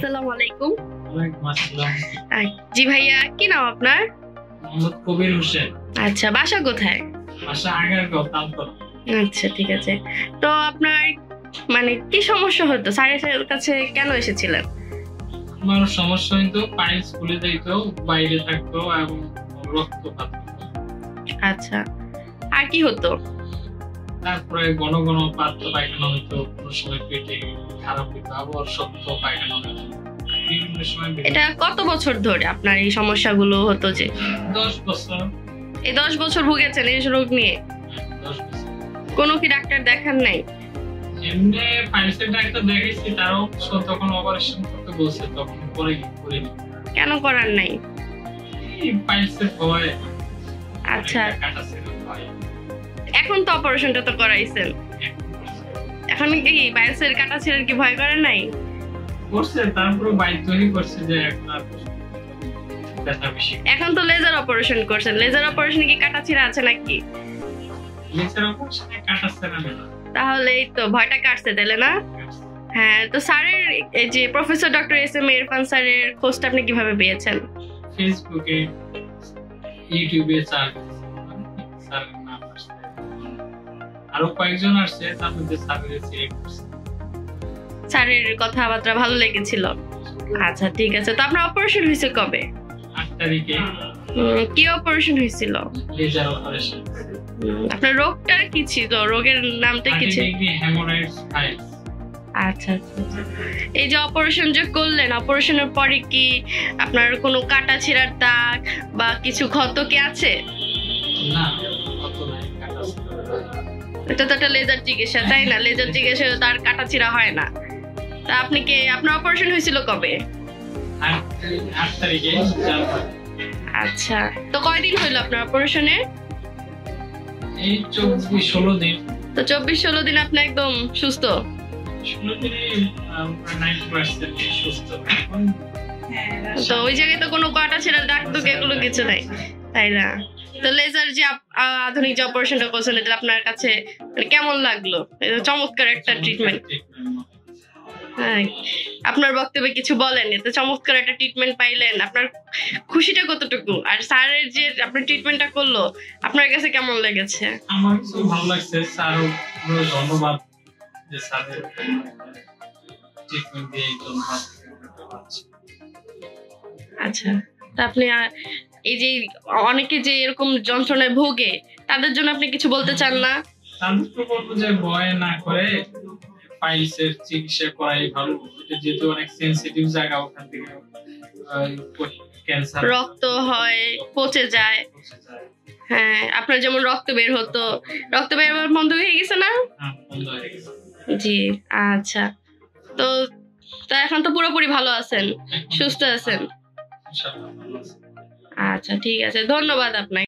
আসসালামু। আলাইকুম জি ভাইয়া কি নাম আপনার? মোহাম্মদ কবির হোসেন। আচ্ছা বাসা কোথায়? বাসা আচ্ছা ঠিক আছে। তো আপনার মানে কি সমস্যা হতো? স্যারের কাছে কেন এসেছিলেন? আমার সমস্যা হইতো পাইলস খুলে যাইতো বাইরে থাকতো এবং রক্তপাত আচ্ছা আর কি হতো? তারপরে ঘন ঘন পাত্র পায়খানা হইতো কোনো সময় পেটে খারাপ হইতো আবার শক্ত পায়খানা হইতো। এটা কত বছর ধরে আপনার এই সমস্যাগুলো হতো যে? দশ বছর। এই দশ বছর ভুগেছেন এই রোগ নিয়ে? কোনো কি ডাক্তার দেখান নাই? এমনি ডাক্তার দেখাইছি তারও তখন অপারেশন করতে বলছে তখন করে করিনি। কেন করার নাই? আচ্ছা। এখন তো অপারেশনটা তো করাইছেন। এখন কি বায়োসের কাটা ছিঁড়ার কি ভয় করে নাই? করছে তারপরে বাধ্যই করছে যে এখন তো লেজার অপারেশন করছেন। লেজার অপারেশনে কি কাটা ছিঁড়া আছে নাকি? নিচের অপারেশনে কাটাচ্ছে না না তাহলে এই তো ভয়টা কাটছে তাহলে না? হ্যাঁ তো স্যারের এই যে professor doctor S M Irfan স্যারের খোঁজটা আপনি কীভাবে পেয়েছেন? ফেসবুকে ইউটিউবে নাম আসছে আরও কয়েকজন আসছে তার মধ্যে স্যারের সিলেক্ট করছে স্যারের কথাবার্তা ভালো লেগেছিল। আচ্ছা ঠিক আছে। তো আপনার অপারেশন হয়েছে কবে? আট তারিখে। কি অপারেশন হয়েছিল? লেজার অপারেশন আপনার রোগটা কি ছিল? রোগের নামটা কি ছিল? হেমোরাইডস ফাইলস আচ্ছা আচ্ছা আচ্ছা। এই যে অপারেশন যে করলেন অপারেশনের পরে কি আপনার কোনো কাটা ছেঁড়ার দাগ বা কিছু ক্ষত কি আছে? না। এটা তো একটা লেজার চিকিৎসা তাই না? লেজার চিকিৎসা তার হয় না। তা আপনি কি? আপনার অপারেশন হয়েছিল কবে? আচ্ছা। তো কয়দিন হইল আপনার অপারেশনে এই চব্বিশ ষোলো দিন। তো চব্বিশ ষোলো দিন আপনি একদম সুস্থ? তো ওই জায়গায় তো কোনো কাটা ছেঁড়া তো এগুলো কিছু নাই তাই না? তো লেজার যে আধুনিক যে অপারেশনটা করছেন এটা আপনার কাছে মানে কেমন লাগল? চমৎকার একটা ট্রিটমেন্ট হ্যাঁ আপনার বক্তব্যে কিছু বলেন এতে চমৎকার একটা ট্রিটমেন্ট পাইলেন। আপনার খুশিটা কতটুকু? আর স্যারের যে আপনার ট্রিটমেন্টটা করল আপনার কাছে কেমন লেগেছে? আমার খুব ভালো লাগছে। স্যারও পুরো ধন্যবাদ যে স্যারের ট্রিটমেন্ট দিয়ে। আচ্ছা তা আপনি এই যে অনেকে যে এরকম যন্ত্রণায় ভোগে তাদের জন্য আপনি কিছু বলতে চান না? বলব যে ভয় না করে পাইলসের চিকিৎসা করাই ভালো এটা যেহেতু অনেক সেন্সিটিভ জায়গা ওখান থেকে ক্যান্সার রক্ত হয় পচে যায়। হ্যাঁ আপনার যেমন রক্ত বের হতো রক্ত বের হওয়ার বন্ধ হয়ে গেছে না? হয়ে জি আচ্ছা। তো তা এখন তো পুরোপুরি ভালো আছেন সুস্থ আছেন। ইনশাআল্লাহ ভালো আছে। আচ্ছা ঠিক আছে। ধন্যবাদ আপনাকে।